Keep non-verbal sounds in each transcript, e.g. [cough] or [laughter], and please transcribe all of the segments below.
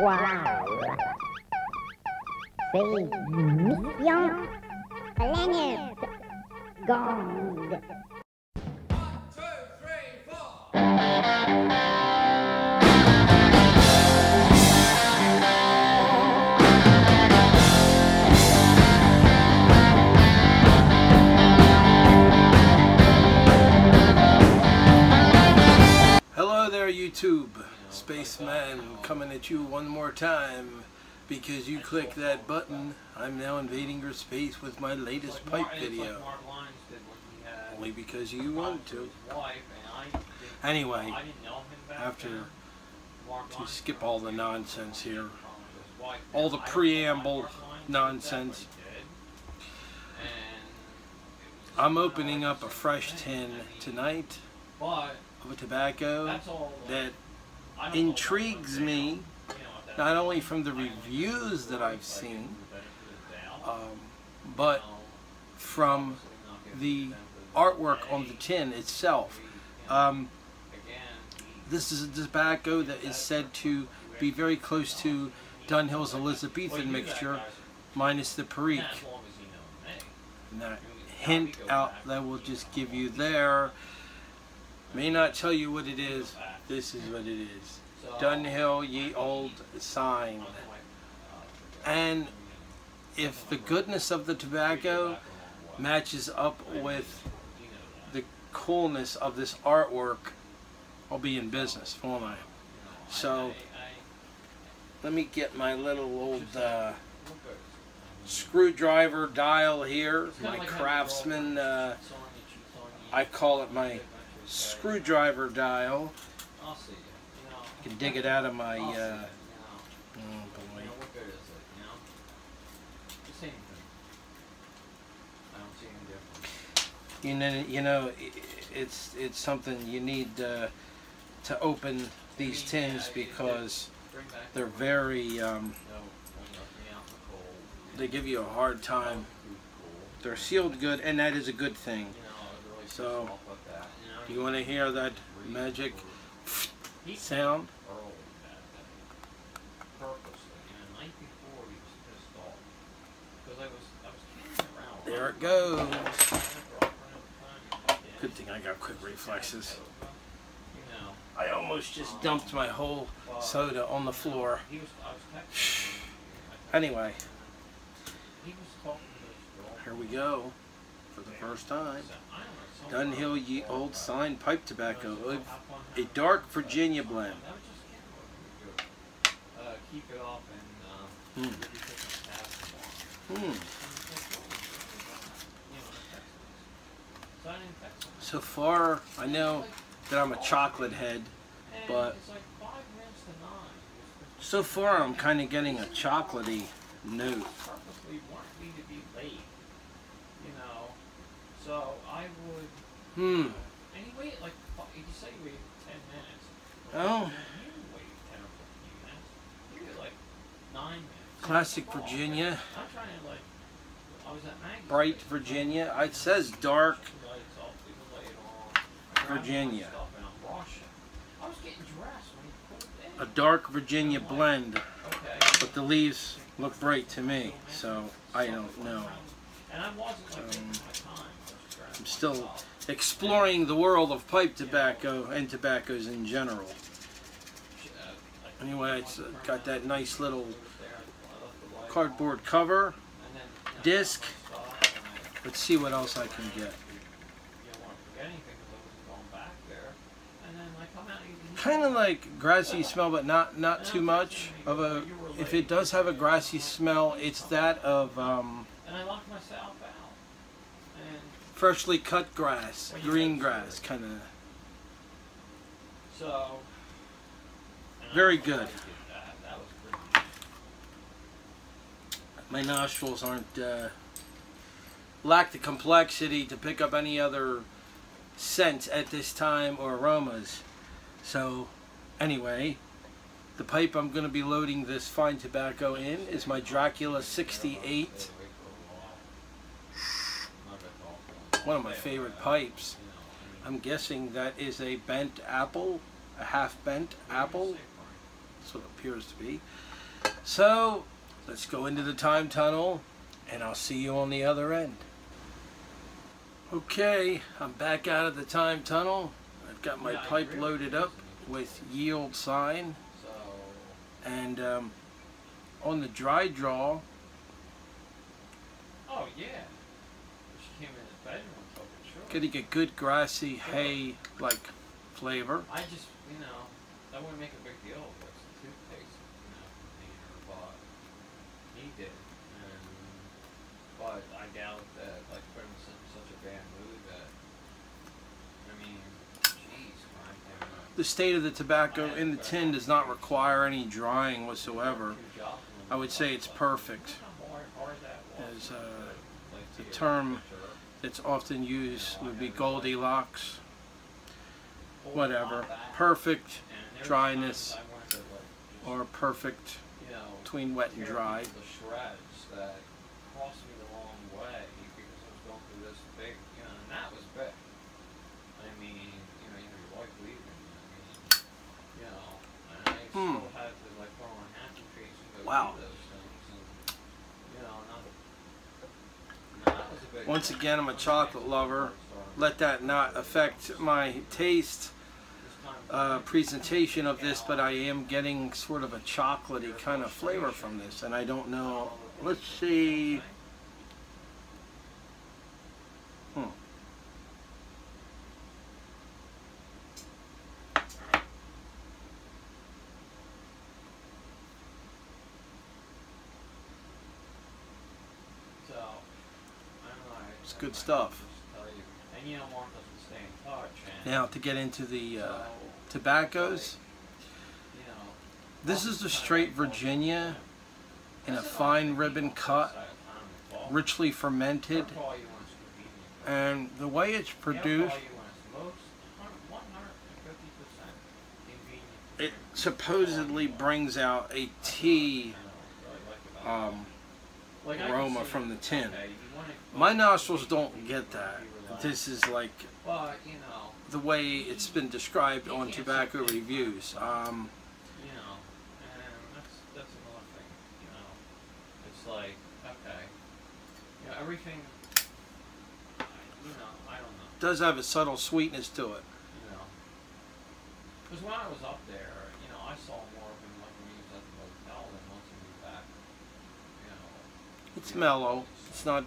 Wow. Mission. Gong. Hello there, YouTube. Spaceman coming at you one more time. Because you click that button, I'm now invading your space with my latest pipe video. Only because you want to. Anyway, after to skip all the nonsense here, all the preamble nonsense, I'm opening up a fresh tin tonight of a tobacco that intrigues me not only from the reviews that I've seen, um, but from the artwork on the tin itself. Um, this is a tobacco that is said to be very close to Dunhill's Elizabethan mixture, minus the Perique. And that hint out that will just give you there may not tell you what it is. This is what it is. Dunhill, Ye Olde Signe. And if the goodness of the tobacco matches up with the coolness of this artwork, I'll be in business, won't I? So, let me get my little old uh, screwdriver dial here, my Craftsman, uh, I call it my screwdriver dial. I'll see. You can dig it out of my, uh, oh boy. You know, you know, it's it's something you need uh, to open these tins because they're very, um, they give you a hard time. They're sealed good, and that is a good thing. So, you want to hear that magic sound? There it goes. Good thing I got quick reflexes. I almost just dumped my whole soda on the floor. Anyway, here we go for the first time. Dunhill Ye Olde Signe Pipe Tobacco, a dark Virginia blend. Hmm. Hmm. So far, I know that I'm a chocolate head, but so far I'm kind of getting a chocolatey note. So I would. Hmm. And he waited like you say you waited ten minutes. Oh, You waited ten or fifteen minutes. You were like nine minutes. classic Virginia. I'm trying to like. I was at Maggie's. bright Virginia. It says dark The lights off, leave the light on. I grabbed Virginia. my stuff and I'm rushing. I was getting dressed when he pulled a dark Virginia blend, Okay. but the leaves look bright to me, so I don't know. And I wasn't like taking Um, I'm still exploring the world of pipe tobacco and tobaccos in general. Anyway, it's got that nice little cardboard cover, disc. Let's see what else I can get. Kind of like grassy smell, but not not too much of a. If it does have a grassy smell, it's that of um, And I locked myself out. And freshly cut grass, green grass, kind of. so. Very good. how you did that. That was pretty. my nostrils aren't uh, lack the complexity to pick up any other scents at this time or aromas. So, anyway, the pipe I'm going to be loading this fine tobacco in is my Dracula 68. One of my favorite pipes. I'm guessing that is a bent apple, a half bent apple. That's what it appears to be. So, let's go into the time tunnel, and I'll see you on the other end. Okay, I'm back out of the time tunnel. I've got my pipe loaded up with Ye Olde Signe, and um, on the dry draw, oh yeah. She came in his bedroom, so for sure. Getting a good grassy hay-like flavor. I just, you know, that wouldn't make a big deal if it's toothpaste, you know, but he did. And, but I doubt that, like, put him in such a bad mood that, I mean, jeez, when I came up. The state of the tobacco in the tin does not require any drying whatsoever. I would say it's perfect. As, uh, the term It's often used would be Goldilocks, whatever. Perfect dryness or perfect between wet and dry. The shreds that crossed me the wrong way because I was going through this big, you know, and that was big. I mean, you know, you know, your wife leaving, I mean, you know, and I Hmm. still had to like put on a happy face and go Wow. do those things, and you know, not. no, that was a big Once again, I'm a chocolate lover. Let that not affect my taste uh, presentation of this, but I am getting sort of a chocolatey kind of flavor from this, and I don't know. Let's see. Hmm. So, I don't know. I- It's I good might stuff. just tell you. And you don't want us to stay in touch. And Now to get into the uh, tobaccos. This is the straight Virginia in a fine ribbon cut, richly fermented, and the way it's produced, it supposedly brings out a tea um, aroma from the tin. My nostrils don't get that. This is like But you know, the way it's been described on tobacco reviews. Um, you know, and that's that's another thing. You know, it's like okay, you know, everything. You know, I don't know. does have a subtle sweetness to it. You know, because when I was up there, you know, I saw more of him like when he was at the motel than once he moved back. You know. It's mellow. It's not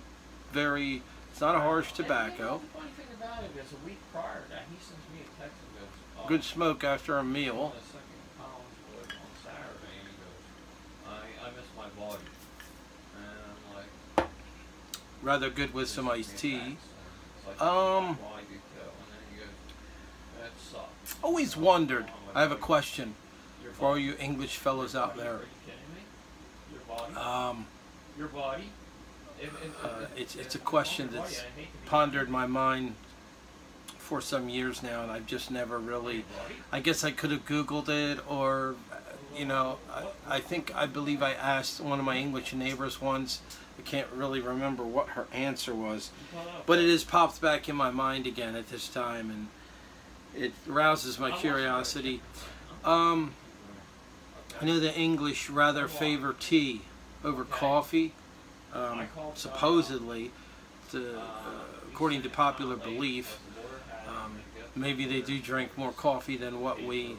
very. It's not a harsh And, you know, tobacco. the funny thing about it is, a week prior to that, he sends me a text and goes, oh, Good smoke after a meal. on the second Collinswood on Saturday, and he goes, I, I miss my body. And I'm like, Rather good with some iced tea. text." And it's like, Um, well, I do too. And then he goes, that sucks. Always wondered. I have a question for all you English fellows out Are there. you kidding me? Your body? Um, Your body? Uh, it's it's a question that's pondered my mind for some years now, and I've just never really. I guess I could have Googled it, or, you know, I, I think, I believe I asked one of my English neighbors once. I can't really remember what her answer was, but it has popped back in my mind again at this time, and it rouses my curiosity. Um, I know the English rather favor tea over coffee, um, supposedly, to, uh, according to popular belief. Um, maybe they do drink more coffee than what we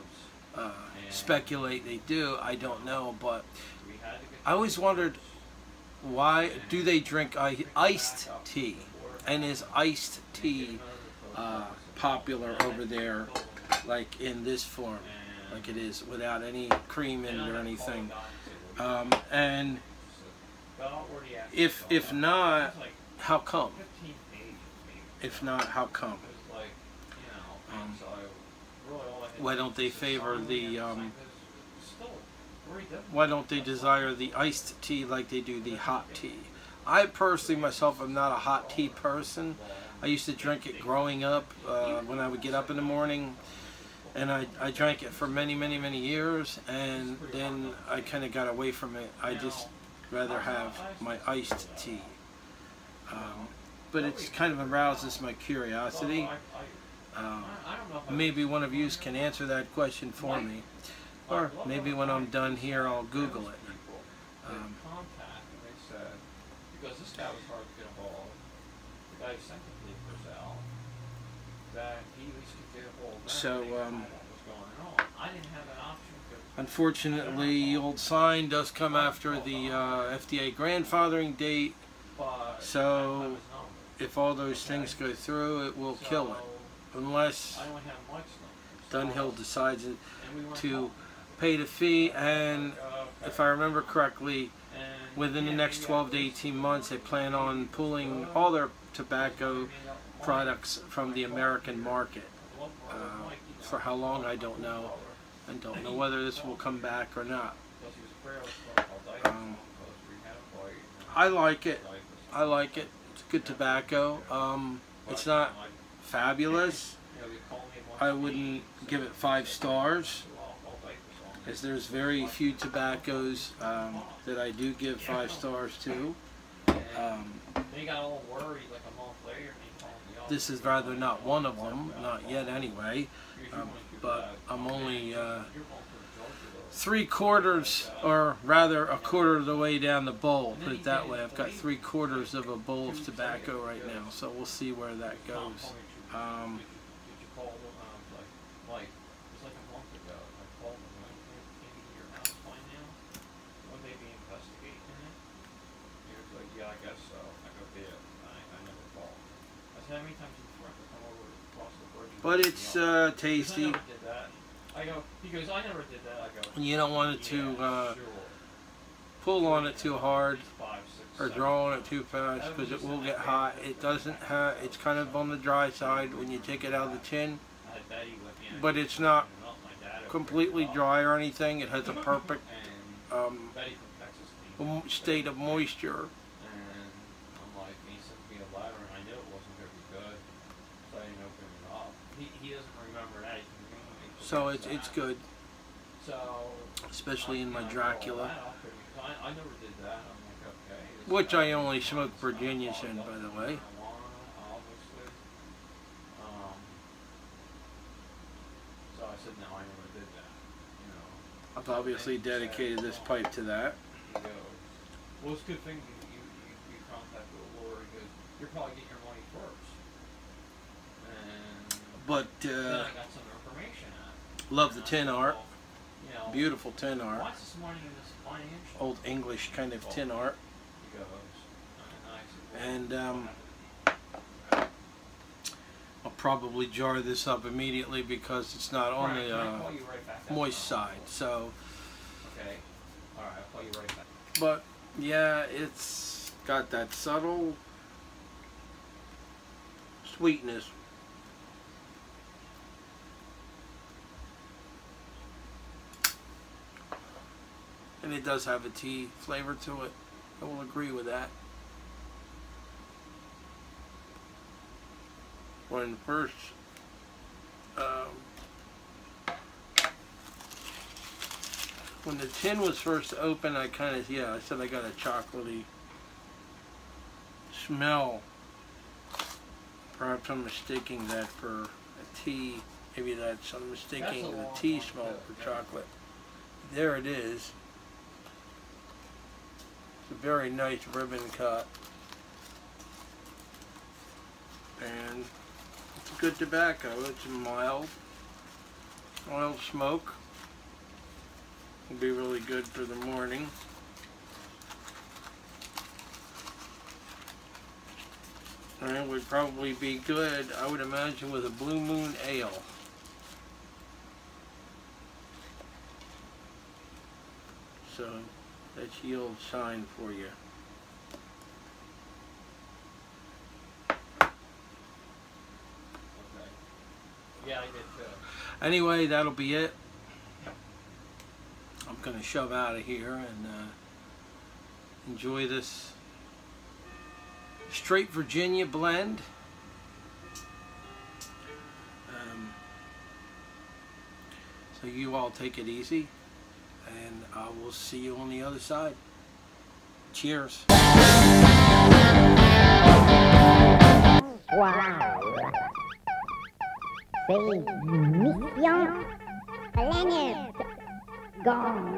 uh, speculate they do. I don't know, but I always wondered why do they drink iced tea, and is iced tea uh, popular over there, like in this form, like it is without any cream in it or anything? Um, and if if not, how come? If not, how come? Um, why don't they favor the, um, Why don't they desire the iced tea like they do the hot tea? I personally myself am not a hot tea person. I used to drink it growing up uh, when I would get up in the morning, and I, I drank it for many, many, many years, and then I kind of got away from it. I just rather have my iced tea. Um, but it kind of arouses my curiosity. Um, maybe one of you can answer that question for me. Or maybe when I'm done here, I'll Google it. Um, because this guy was hard to get a hold. The guy sent the papers out that he least could get a hold. of So, um, was. I didn't have that option Unfortunately, Olde Signe does come after the uh, FDA grandfathering date. So. If all those things go through, it will kill it. Unless. Dunhill decides to pay the fee. And if I remember correctly, within the next 12 to 18 months, they plan on pulling all their tobacco products from the American market. Uh, for how long, I don't know. I don't know whether this will come back or not. Um, I like it. I like it. It's good tobacco. Um, it's not fabulous. I wouldn't give it five stars, as there's very few tobaccos um, that I do give five stars to. Um, and this is rather not one of them, not yet anyway. But. I'm only uh, three quarters, or rather a quarter of the way down the bowl. Put it that way. I've got three quarters of a bowl of tobacco right now, so we'll see where that goes. Um, Did you, did you call them? I was like, Mike, it was like a month ago. I called them. Like, "Hey, can you get your house by now? Would they be investigating it? He was like, yeah, I guess so. I go, yeah. I, I never called. I said, how many times did you have to come over across the bridge? and but it's uh, tasty. never did that. I go, he goes, I never did that. I go, You don't want it to uh, sure. pull on it too hard Five, six, or draw on it too fast because it will get hot. It doesn't have. It's kind of on the dry side when you take it out of the tin, I had Betty with me, and I but it's not up. My dad opened completely dry or anything. It has a [laughs] perfect um, Betty from Texas came m- up, state of moisture. And I'm like, he sent me a letter, and I knew it wasn't going to be good, so I didn't open it up. He, he doesn't remember that. He can remember me So it's it's good, So especially in my Dracula, rolled that up, and I, I never did that. I'm like, which I only smoke Virginias in, by the way. marijuana, obviously. Um, so I said, no, I never did that. You know. I've obviously dedicated this pipe to that. Well, it's a good thing you, you, contacted the lawyer. because you're probably getting your money first. But uh, I got some information out. Love the tin art, beautiful tin art, What's this money in this financial? old English kind of tin art. And I said, well, And um? I'll probably jar this up immediately because it's not on the uh, call you right back after moist side. So, Okay. All right, I'll call you right back. but yeah, it's got that subtle sweetness. And it does have a tea flavor to it. I will agree with that. When first um, when the tin was first open, I kind of yeah, I said I got a chocolatey smell. Perhaps I'm mistaking that for a tea. Maybe that's I'm mistaking That's the tea smell for chocolate. There it is. Very nice ribbon cut. And it's good tobacco. It's mild. Mild smoke. Will be really good for the morning. And it would probably be good, I would imagine, with a Blue Moon Ale. So, that's the Olde Signe for you. Okay. Yeah, I did too. Anyway, that'll be it. I'm going to shove out of here and uh, enjoy this straight Virginia blend. Um, so you all take it easy and I will see you on the other side. Cheers. Wow. C'est mission gong.